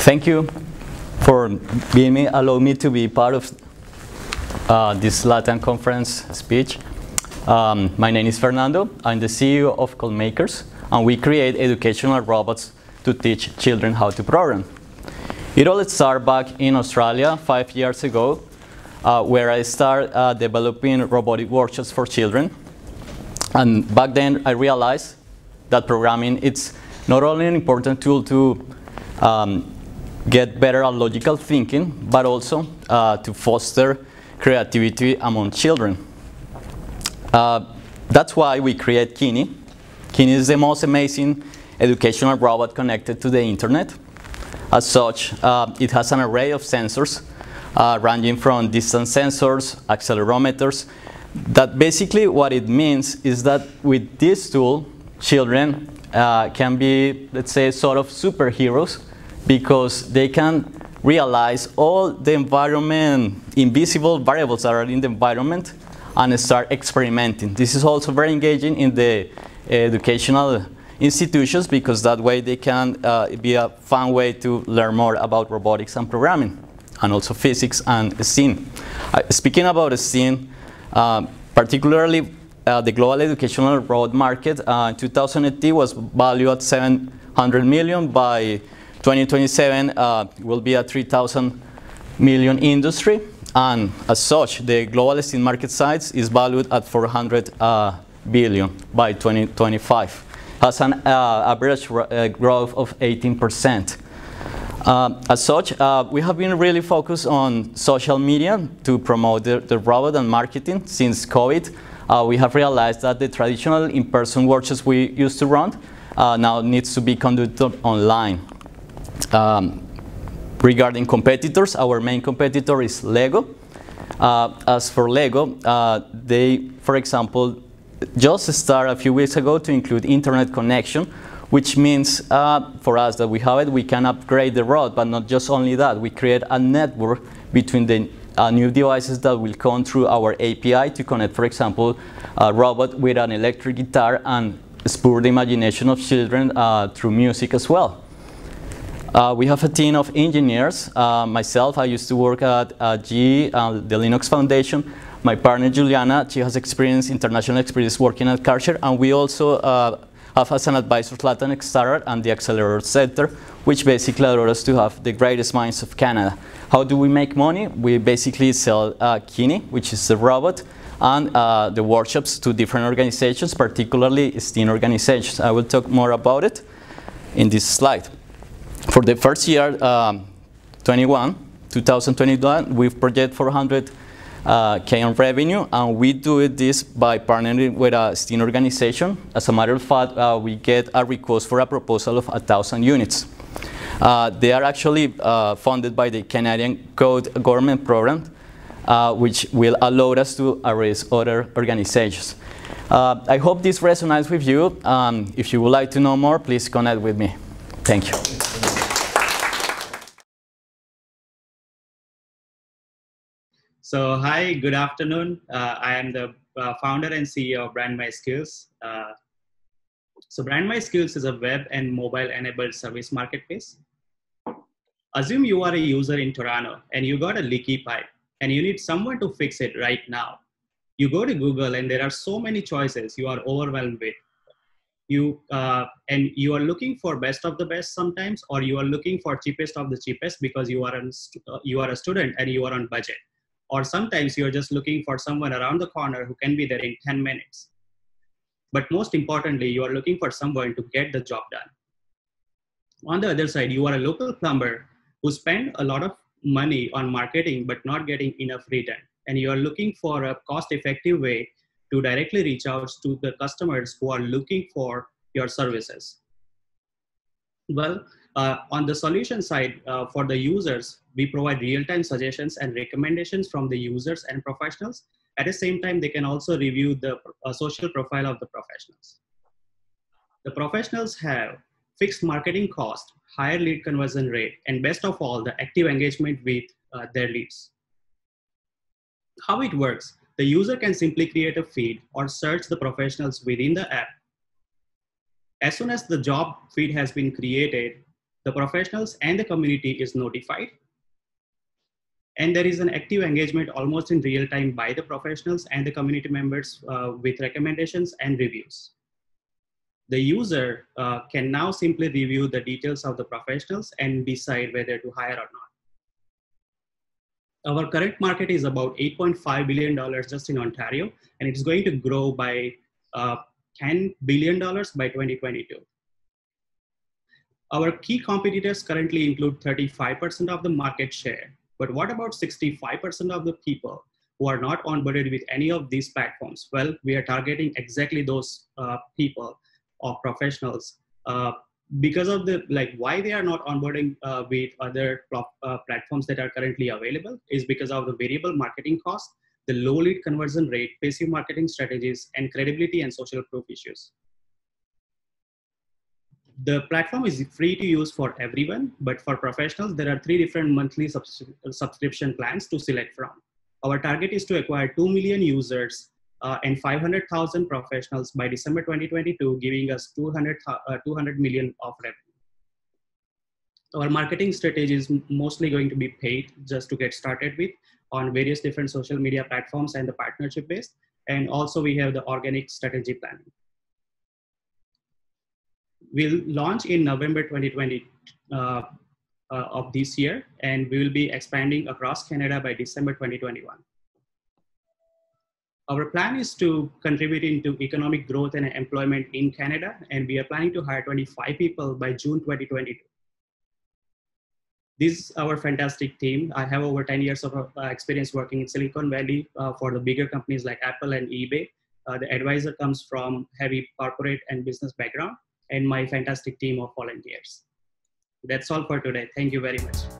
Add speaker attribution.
Speaker 1: thank you for being me, me to be part of uh, this Latin conference speech. Um, my name is Fernando. I'm the CEO of Colmakers, and we create educational robots to teach children how to program. It all started back in Australia five years ago, uh, where I started uh, developing robotic workshops for children. And back then, I realized that programming it's not only an important tool to um, get better at logical thinking, but also uh, to foster creativity among children. Uh, that's why we create Kini. Kini is the most amazing educational robot connected to the internet. As such, uh, it has an array of sensors uh, ranging from distance sensors, accelerometers, that basically what it means is that with this tool, children uh, can be, let's say, sort of superheroes because they can realize all the environment, invisible variables that are in the environment and start experimenting. This is also very engaging in the educational institutions because that way they can uh, be a fun way to learn more about robotics and programming and also physics and STEAM. Uh, speaking about STEAM, uh, particularly uh, the global educational road market uh, in 2018 was valued at 700 million. By 2027, uh, will be a 3,000 million industry. And as such, the global STEAM market size is valued at 400 uh, billion by 2025. Has an uh, average uh, growth of 18%. Uh, as such, uh, we have been really focused on social media to promote the, the robot and marketing since COVID. Uh, we have realized that the traditional in-person workshops we used to run uh, now needs to be conducted online. Um, regarding competitors, our main competitor is Lego. Uh, as for Lego, uh, they, for example, just started a few weeks ago to include internet connection which means uh, for us that we have it, we can upgrade the road, but not just only that, we create a network between the uh, new devices that will come through our API to connect, for example, a robot with an electric guitar and spur the imagination of children uh, through music as well. Uh, we have a team of engineers. Uh, myself, I used to work at uh, GE, uh, the Linux Foundation. My partner, Juliana, she has experience, international experience working at Karcher, and we also uh, have as an advisor LatAm Startup and the Accelerator Center, which basically allowed us to have the greatest minds of Canada. How do we make money? We basically sell uh, Kini, which is the robot, and the workshops to different organizations, particularly STEAM organizations. I will talk more about it in this slide. For the first year, um, 21, 2021, we've projected 400 uh, K revenue, and we do this by partnering with a STEAM organization. As a matter of fact, uh, we get a request for a proposal of 1,000 units. Uh, they are actually uh, funded by the Canadian Code Government Program, uh, which will allow us to arrest other organizations. Uh, I hope this resonates with you. Um, if you would like to know more, please connect with me. Thank you.
Speaker 2: So hi, good afternoon. Uh, I am the uh, founder and CEO of Brand My Skills. Uh, so Brand My Skills is a web and mobile enabled service marketplace. Assume you are a user in Toronto and you got a leaky pipe and you need someone to fix it right now. You go to Google and there are so many choices you are overwhelmed with. You uh, and you are looking for best of the best sometimes, or you are looking for cheapest of the cheapest because you are an, uh, you are a student and you are on budget or sometimes you're just looking for someone around the corner who can be there in 10 minutes. But most importantly, you are looking for someone to get the job done. On the other side, you are a local plumber who spend a lot of money on marketing but not getting enough return. And you are looking for a cost effective way to directly reach out to the customers who are looking for your services. Well, uh, on the solution side, uh, for the users, we provide real-time suggestions and recommendations from the users and professionals. At the same time, they can also review the uh, social profile of the professionals. The professionals have fixed marketing cost, higher lead conversion rate, and best of all, the active engagement with uh, their leads. How it works, the user can simply create a feed or search the professionals within the app. As soon as the job feed has been created, the professionals and the community is notified. And there is an active engagement almost in real time by the professionals and the community members uh, with recommendations and reviews. The user uh, can now simply review the details of the professionals and decide whether to hire or not. Our current market is about $8.5 billion just in Ontario, and it's going to grow by uh, $10 billion by 2022. Our key competitors currently include 35% of the market share, but what about 65% of the people who are not onboarded with any of these platforms? Well, we are targeting exactly those uh, people or professionals uh, because of the like why they are not onboarding uh, with other uh, platforms that are currently available is because of the variable marketing cost the low lead conversion rate passive marketing strategies and credibility and social proof issues the platform is free to use for everyone but for professionals there are three different monthly subs subscription plans to select from our target is to acquire 2 million users uh, and 500,000 professionals by December 2022, giving us 200, uh, 200 million of revenue. Our marketing strategy is mostly going to be paid just to get started with on various different social media platforms and the partnership based. And also we have the organic strategy planning. We'll launch in November 2020 uh, uh, of this year, and we will be expanding across Canada by December 2021. Our plan is to contribute into economic growth and employment in Canada, and we are planning to hire 25 people by June 2022. This is our fantastic team. I have over 10 years of uh, experience working in Silicon Valley uh, for the bigger companies like Apple and eBay. Uh, the advisor comes from heavy corporate and business background, and my fantastic team of volunteers. That's all for today. Thank you very much.